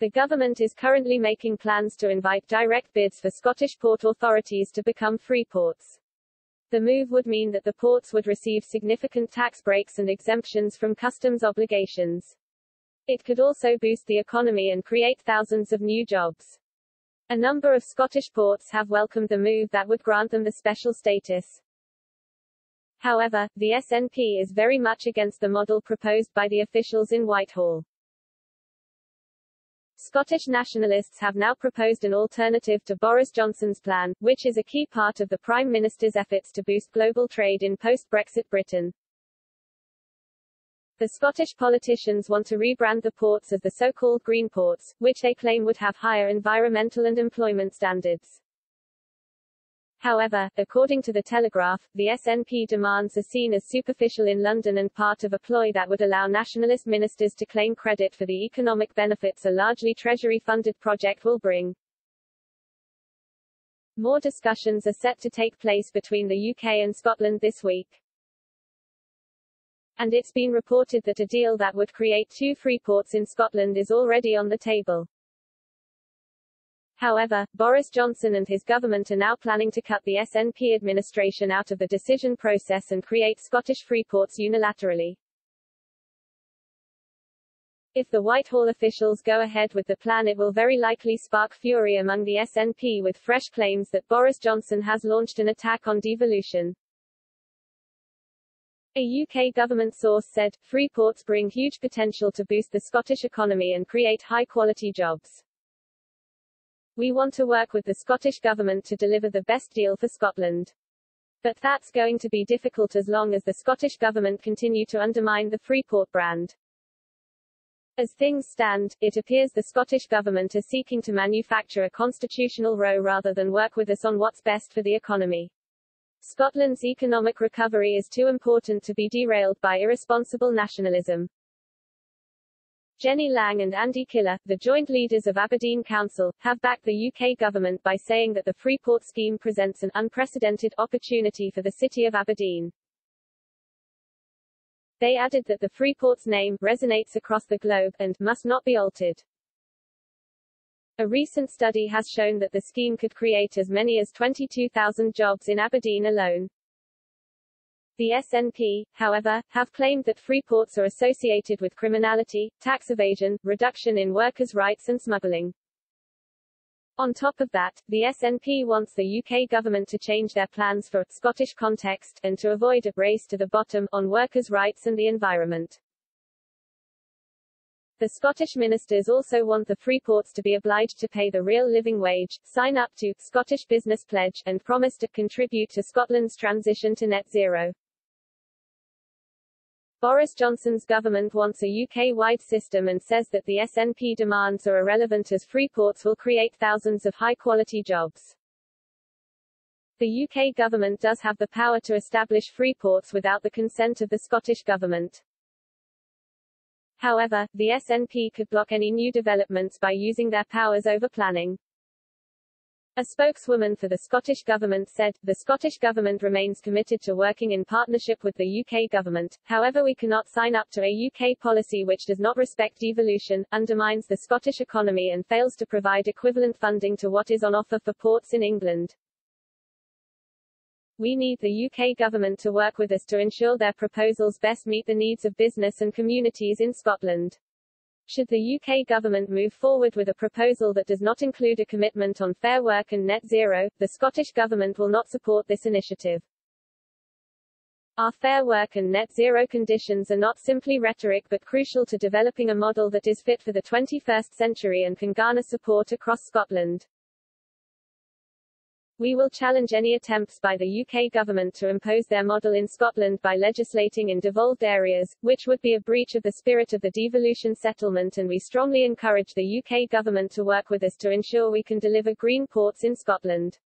The government is currently making plans to invite direct bids for Scottish port authorities to become free ports. The move would mean that the ports would receive significant tax breaks and exemptions from customs obligations. It could also boost the economy and create thousands of new jobs. A number of Scottish ports have welcomed the move that would grant them the special status. However, the SNP is very much against the model proposed by the officials in Whitehall. Scottish nationalists have now proposed an alternative to Boris Johnson's plan, which is a key part of the Prime Minister's efforts to boost global trade in post-Brexit Britain. The Scottish politicians want to rebrand the ports as the so-called green ports, which they claim would have higher environmental and employment standards. However, according to the Telegraph, the SNP demands are seen as superficial in London and part of a ploy that would allow nationalist ministers to claim credit for the economic benefits a largely Treasury-funded project will bring. More discussions are set to take place between the UK and Scotland this week. And it's been reported that a deal that would create two free ports in Scotland is already on the table. However, Boris Johnson and his government are now planning to cut the SNP administration out of the decision process and create Scottish free ports unilaterally. If the Whitehall officials go ahead with the plan it will very likely spark fury among the SNP with fresh claims that Boris Johnson has launched an attack on devolution. A UK government source said, free ports bring huge potential to boost the Scottish economy and create high-quality jobs. We want to work with the Scottish Government to deliver the best deal for Scotland. But that's going to be difficult as long as the Scottish Government continue to undermine the Freeport brand. As things stand, it appears the Scottish Government is seeking to manufacture a constitutional row rather than work with us on what's best for the economy. Scotland's economic recovery is too important to be derailed by irresponsible nationalism. Jenny Laing and Andy Killer, the joint leaders of Aberdeen Council, have backed the UK government by saying that the Freeport scheme presents an unprecedented opportunity for the city of Aberdeen. They added that the Freeport's name resonates across the globe and must not be altered. A recent study has shown that the scheme could create as many as 22,000 jobs in Aberdeen alone. The SNP, however, have claimed that free ports are associated with criminality, tax evasion, reduction in workers' rights and smuggling. On top of that, the SNP wants the UK government to change their plans for Scottish context and to avoid a race to the bottom on workers' rights and the environment. The Scottish ministers also want the freeports to be obliged to pay the real living wage, sign up to Scottish Business Pledge, and promise to contribute to Scotland's transition to net zero. Boris Johnson's government wants a UK-wide system and says that the SNP demands are irrelevant as free ports will create thousands of high-quality jobs. The UK government does have the power to establish free ports without the consent of the Scottish government. However, the SNP could block any new developments by using their powers over planning. A spokeswoman for the Scottish Government said, the Scottish Government remains committed to working in partnership with the UK Government, however we cannot sign up to a UK policy which does not respect devolution, undermines the Scottish economy and fails to provide equivalent funding to what is on offer for ports in England. We need the UK Government to work with us to ensure their proposals best meet the needs of business and communities in Scotland. Should the UK government move forward with a proposal that does not include a commitment on fair work and net zero, the Scottish government will not support this initiative. Our fair work and net zero conditions are not simply rhetoric but crucial to developing a model that is fit for the 21st century and can garner support across Scotland. We will challenge any attempts by the UK government to impose their model in Scotland by legislating in devolved areas, which would be a breach of the spirit of the devolution settlement and we strongly encourage the UK government to work with us to ensure we can deliver green ports in Scotland.